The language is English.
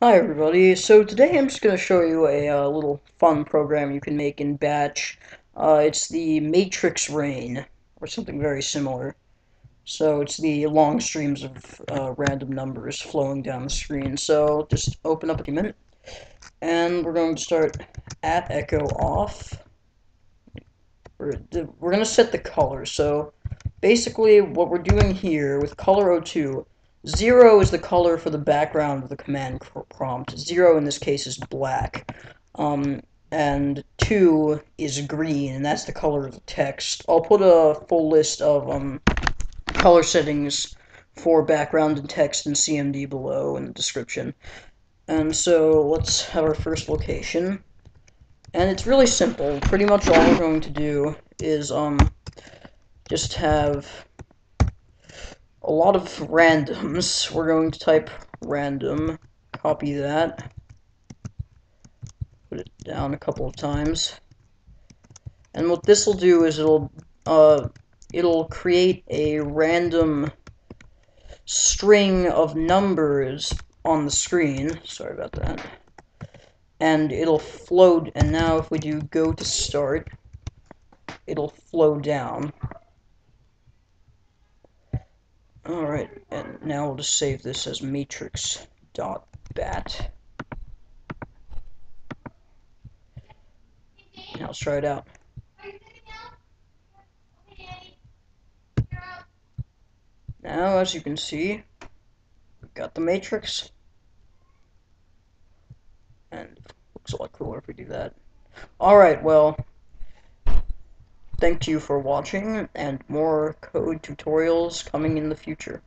Hi everybody, so today I'm just going to show you a uh, little fun program you can make in Batch. Uh, it's the Matrix Rain, or something very similar. So it's the long streams of uh, random numbers flowing down the screen. So just open up a document, and we're going to start at echo off. We're, we're going to set the color, so basically what we're doing here with color 02 Zero is the color for the background of the command prompt. Zero in this case is black. Um, and two is green, and that's the color of the text. I'll put a full list of um, color settings for background and text and CMD below in the description. And so let's have our first location. And it's really simple. Pretty much all we're going to do is um, just have a lot of randoms. We're going to type random, copy that, put it down a couple of times. And what this will do is it'll uh, it'll create a random string of numbers on the screen. Sorry about that. And it'll float, and now if we do go to start, it'll flow down. Alright, and now we'll just save this as matrix.bat. Now let's try it out. Now, as you can see, we've got the matrix. And looks a lot cooler if we do that. Alright, well, Thank you for watching, and more code tutorials coming in the future.